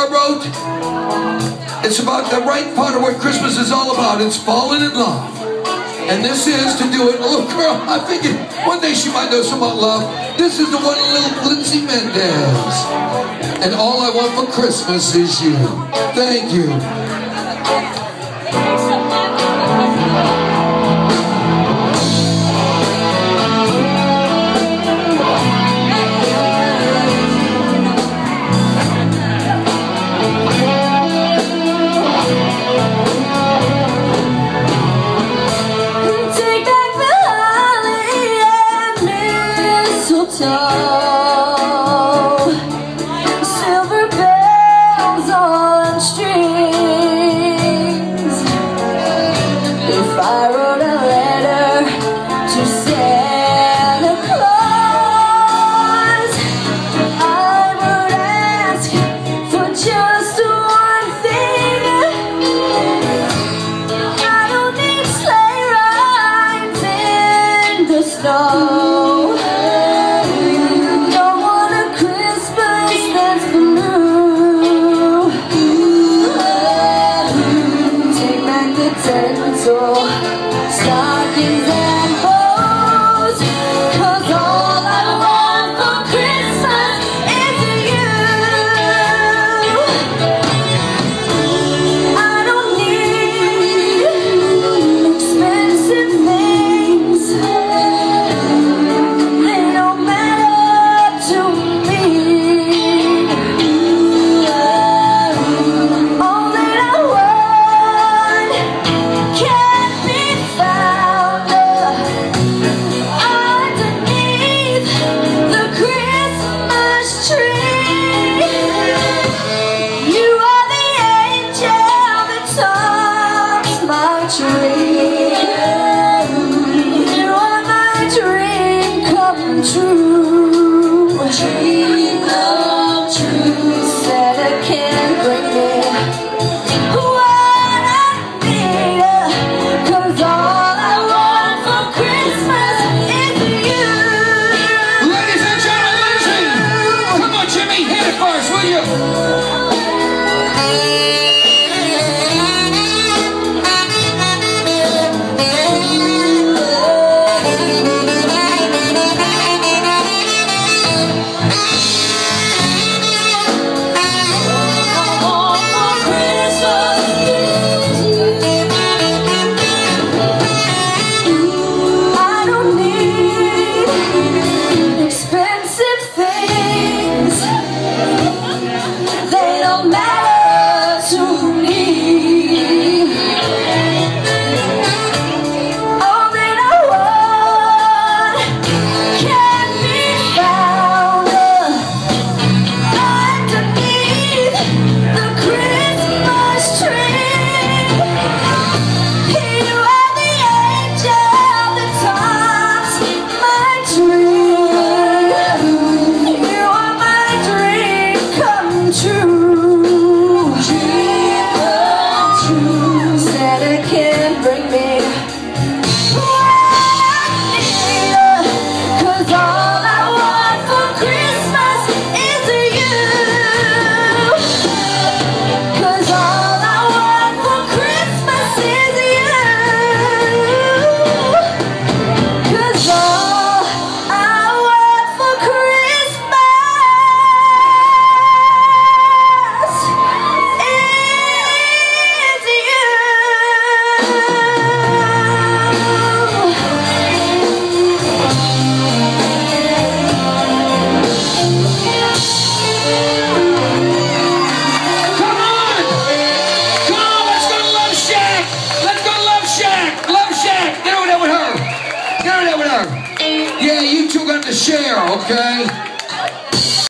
I wrote, it's about the right part of what Christmas is all about. It's falling in love. And this is to do it. Little girl, I figured one day she might know some about love. This is the one little Lindsay Mendez. And all I want for Christmas is you. Thank you. I wrote a letter to Santa Claus. I would ask for just one thing. I don't need sleigh rides in the snow dream come true. over there. Yeah, you two got to share, okay?